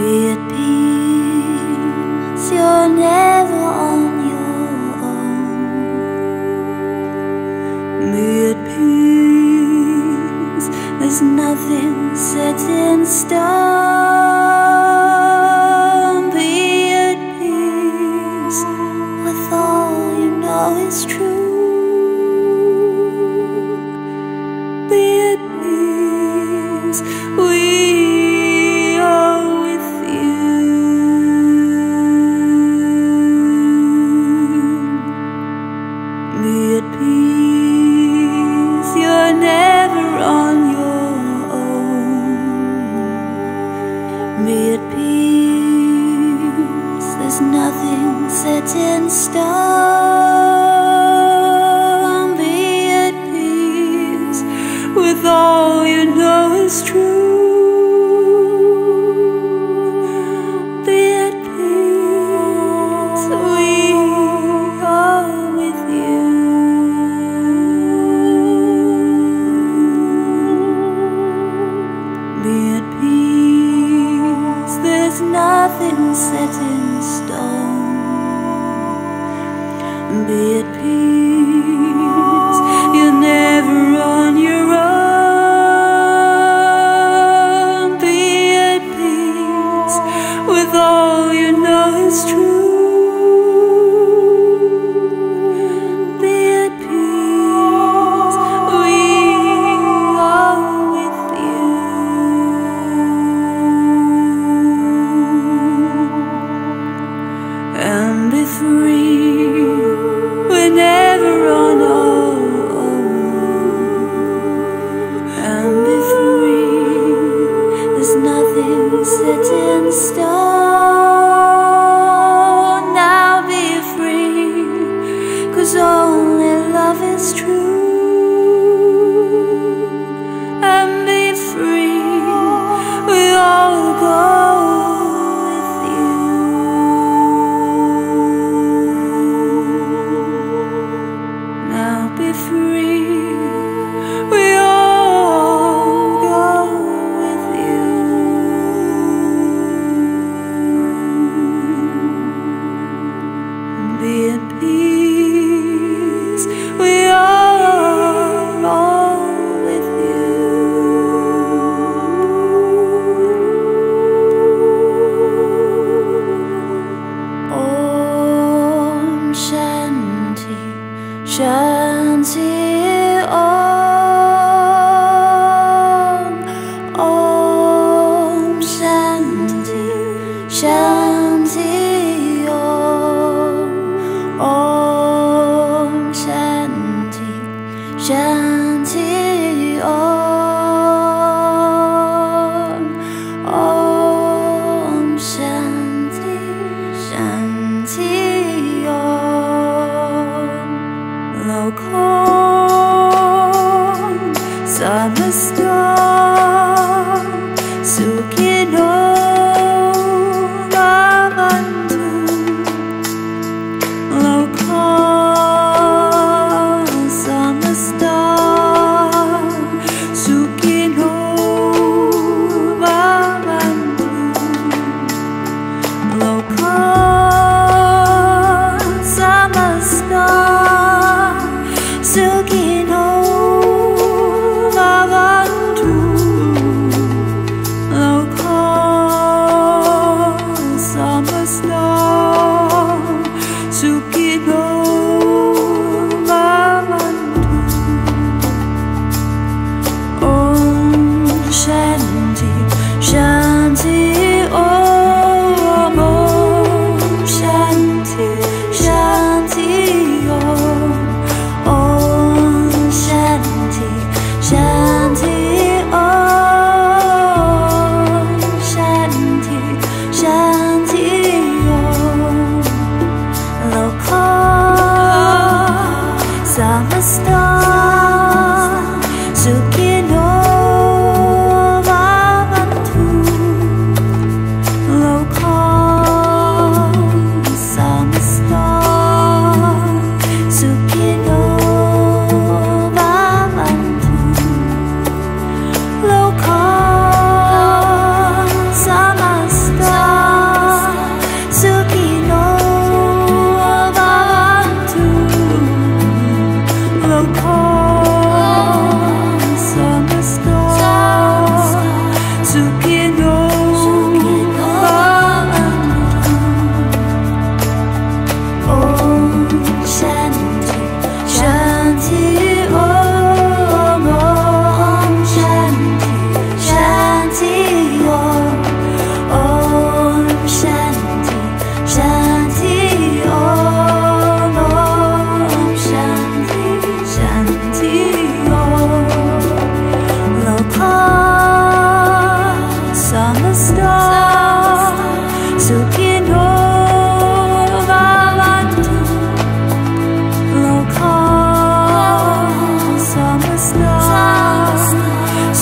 Biệt peace, you're never on your own. Be at peace, there's nothing set in stone. Nothing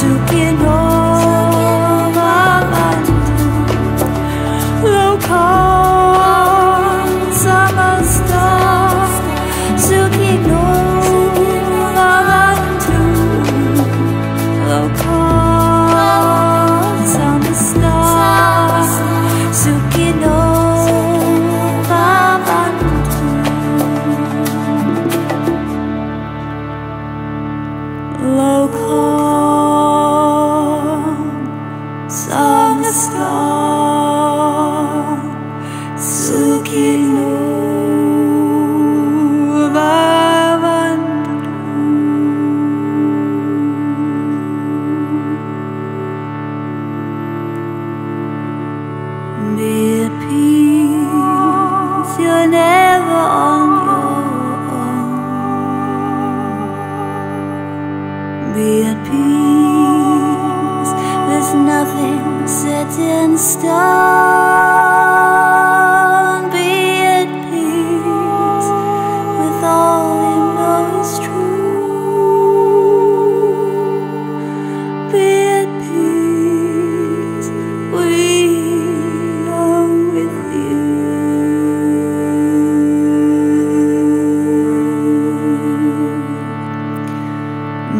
to be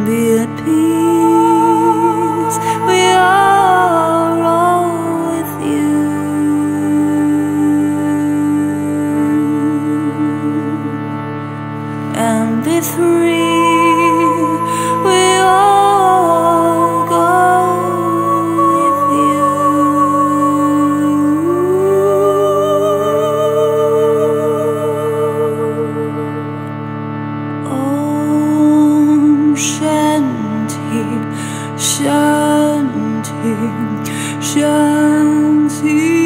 be at peace. 想起